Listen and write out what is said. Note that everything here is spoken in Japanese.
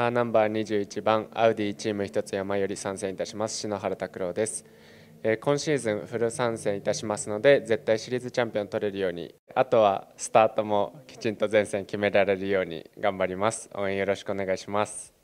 カーナンバー21番アウディチーム一つ山より参戦いたします。篠原拓郎です、え今シーズンフル参戦いたしますので絶対シリーズチャンピオン取れるようにあとはスタートもきちんと前線決められるように頑張ります。応援よろしくお願いします。